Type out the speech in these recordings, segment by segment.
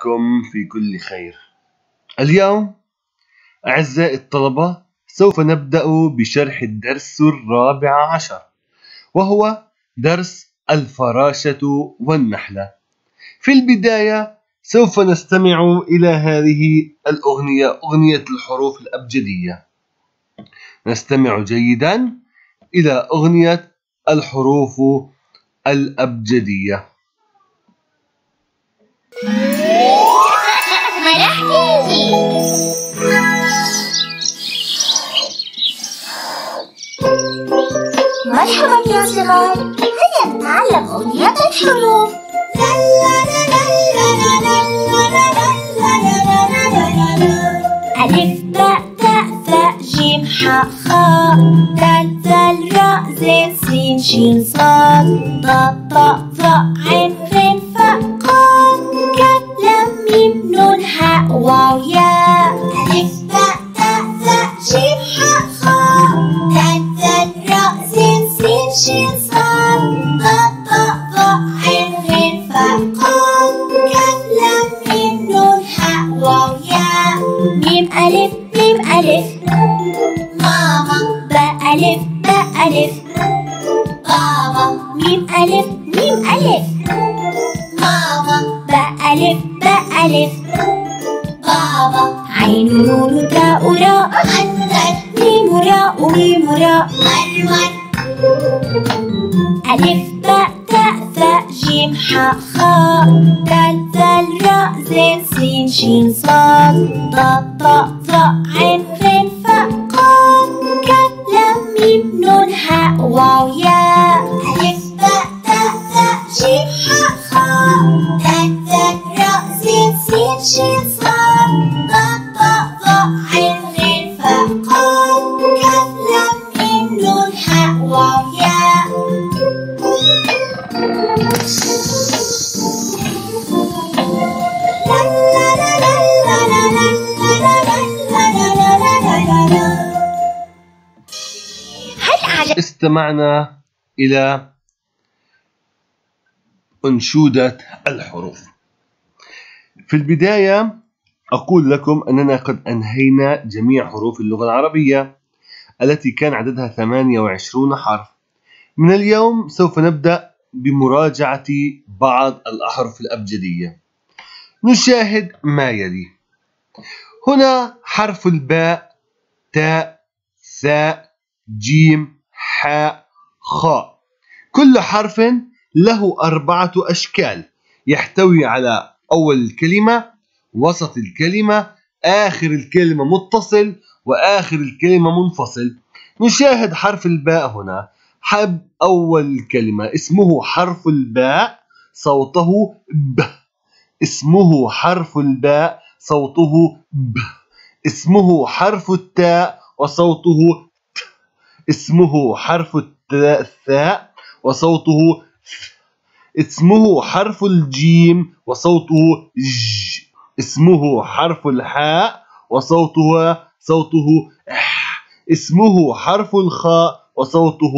بكم في كل خير. اليوم أعزائي الطلبة سوف نبدأ بشرح الدرس الرابع عشر وهو درس الفراشة والنحلة. في البداية سوف نستمع إلى هذه الأغنية أغنية الحروف الأبجدية. نستمع جيدا إلى أغنية الحروف الأبجدية. مرحبا يا صغار هيا نتعلم أغنية الحروف ألف باء تاء ثاء جيم حاء خاء دال ذال راء زين سين شين صاد ضاد ضاء ظاء عين واو ياء ميم ألف ميم ألف ماما باء ألف باء ألف بابا ميم ألف ميم ألف ماما باء ألف باء ألف بابا عين نون تاء راء عنتر ميم راء. ميم راء. ألف باء تاء ثاء جيم حاء خاء دال ذال راء زين سين شين صاد ضاد ضاء ظاء عين غين فاء قاف كاف لام ميم نون هاء واو ياء استمعنا إلى أنشودة الحروف. في البداية أقول لكم أننا قد أنهينا جميع حروف اللغة العربية التي كان عددها 28 حرف. من اليوم سوف نبدأ بمراجعة بعض الأحرف الأبجدية. نشاهد ما يلي. هنا حرف الباء تاء ثاء جيم حاء خاء. كل حرف له أربعة أشكال. يحتوي على أول الكلمة وسط الكلمة آخر الكلمة متصل وآخر الكلمة منفصل. نشاهد حرف الباء هنا. حب أول الكلمة اسمه حرف الباء صوته ب. اسمه حرف الباء صوته ب. اسمه حرف التاء وصوته اسمه حرف الثاء وصوته اسمه حرف الجيم وصوته ج. اسمه حرف الحاء وصوته صوته إح. اسمه حرف الخاء وصوته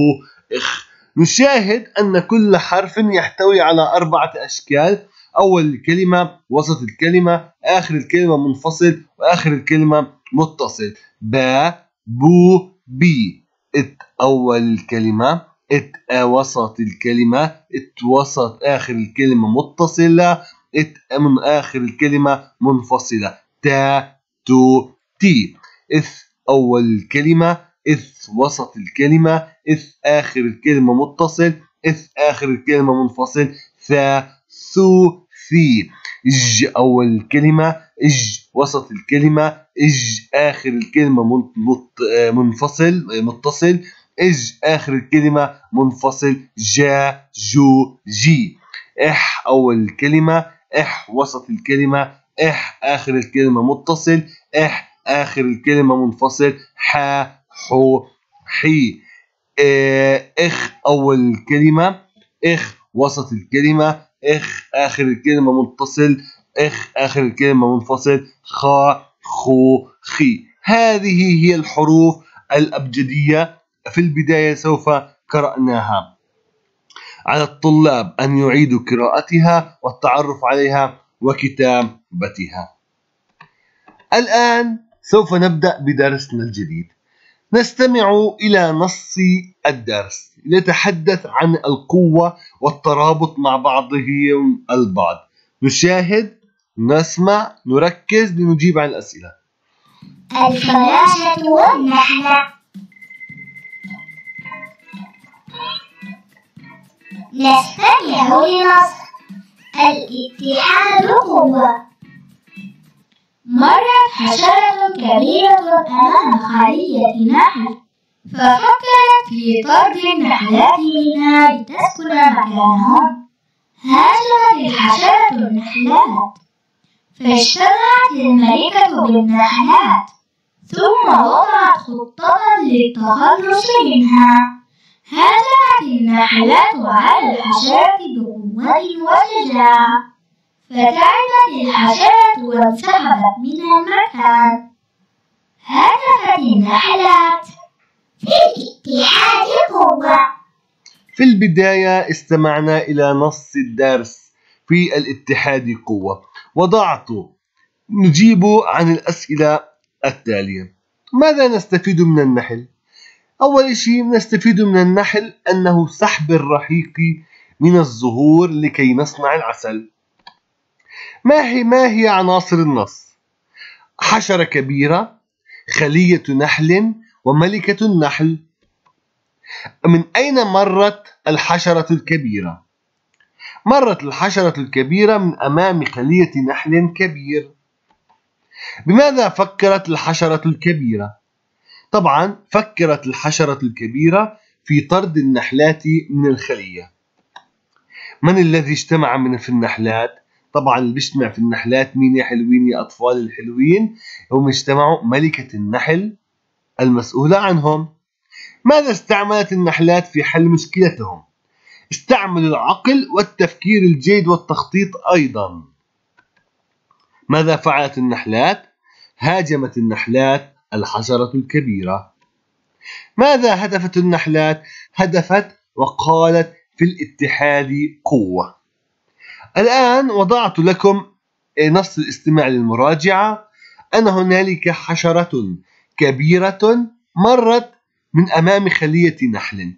إخ. نشاهد أن كل حرف يحتوي على أربعة أشكال. أول الكلمة وسط الكلمة آخر الكلمة منفصل وآخر الكلمة متصل. با بو بي. ات أول الكلمة ات وسط الكلمة ات وسط آخر الكلمة متصلة ات من آخر الكلمة منفصلة. تا تو تي. إث أول الكلمة إث وسط الكلمة إث آخر الكلمة متصل إث آخر الكلمة منفصل. ثا ثو ثي. ج أول الكلمة إج وسط الكلمة إج آخر الكلمة مت- منفصل متصل إج آخر الكلمة منفصل جا جو جي. إح أول الكلمة إح وسط الكلمة إح آخر الكلمة متصل إح آخر الكلمة منفصل حا حو حي. إيه، إخ أول الكلمة إخ وسط الكلمة إخ آخر الكلمة متصل إخ آخر الكلمة منفصل خا خو خي هذه هي الحروف الأبجدية. في البداية سوف قرأناها. على الطلاب أن يعيدوا قراءتها والتعرف عليها وكتابتها. الآن سوف نبدأ بدرسنا الجديد. نستمع إلى نص الدرس يتحدث عن القوة والترابط مع بعضهم البعض. نشاهد نسمع نركز لنجيب عن الأسئلة. الفراشة والنحلة. نستمع لنص. الاتحاد قوة مرت حشرة كبيرة أمام خلية نحل ففكرت في طرد النحلات منها لتسكن مكانهم. هاجمت الحشرة النحلات فاجتمعت الملكة بالنحلات ثم وضعت خطة للتخلص منها. هاجمت النحلات على الحشرة بقوة وشجاعة. فتعبت الحشرة وانسحبت من المكان. هدفت النحلات في الاتحاد قوة. في البداية استمعنا إلى نص الدرس في الاتحاد قوة. وضعت نجيب عن الأسئلة التالية ماذا نستفيد من النحل؟ أول شيء نستفيد من النحل أنه سحب الرحيق من الزهور لكي نصنع العسل ما هي ما هي عناصر النص؟ حشرة كبيرة خلية نحل وملكة النحل من أين مرت الحشرة الكبيرة؟ مرت الحشرة الكبيرة من أمام خلية نحل كبير بماذا فكرت الحشرة الكبيرة؟ طبعا فكرت الحشرة الكبيرة في طرد النحلات من الخلية من الذي اجتمع من في النحلات؟ طبعا اللي بيجتمع في النحلات مين يا حلوين يا أطفال الحلوين هم اجتمعوا ملكة النحل المسؤولة عنهم ماذا استعملت النحلات في حل مشكلتهم؟ استعملوا العقل والتفكير الجيد والتخطيط أيضا. ماذا فعلت النحلات؟ هاجمت النحلات الحشرة الكبيرة. ماذا هدفت النحلات؟ هدفت وقالت في الاتحاد قوة. الآن وضعت لكم نص الاستماع للمراجعة. أن هنالك حشرة كبيرة مرت من أمام خلية نحل.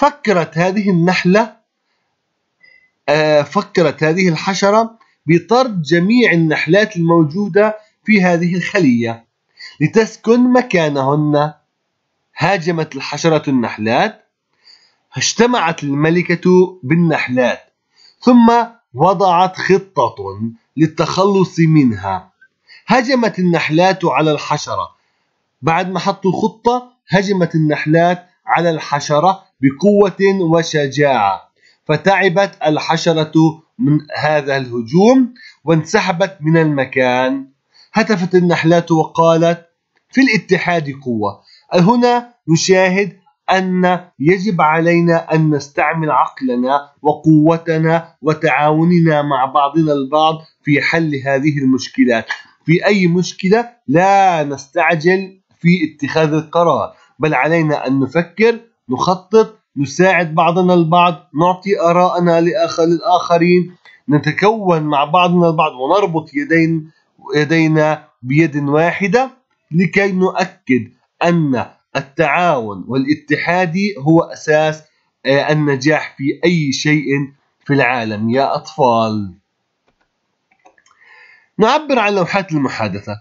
فكرت هذه النحلة آه، فكرت هذه الحشرة بطرد جميع النحلات الموجودة في هذه الخلية لتسكن مكانهن. هاجمت الحشرة النحلات اجتمعت الملكة بالنحلات ثم وضعت خطة للتخلص منها. هجمت النحلات على الحشرة. بعد ما حطوا خطة هجمت النحلات على الحشرة بقوة وشجاعة. فتعبت الحشرة من هذا الهجوم وانسحبت من المكان. هتفت النحلات وقالت في الاتحاد قوة. هنا نشاهد أن يجب علينا أن نستعمل عقلنا وقوتنا وتعاوننا مع بعضنا البعض في حل هذه المشكلات. في أي مشكلة لا نستعجل في اتخاذ القرار. بل علينا أن نفكر نخطط نساعد بعضنا البعض نعطي آراءنا لآخر للآخرين نتكون مع بعضنا البعض ونربط يدين يدينا بيد واحدة لكي نؤكد أن التعاون والاتحاد هو أساس آه، النجاح في أي شيء في العالم. يا أطفال. نعبر عن لوحات المحادثة.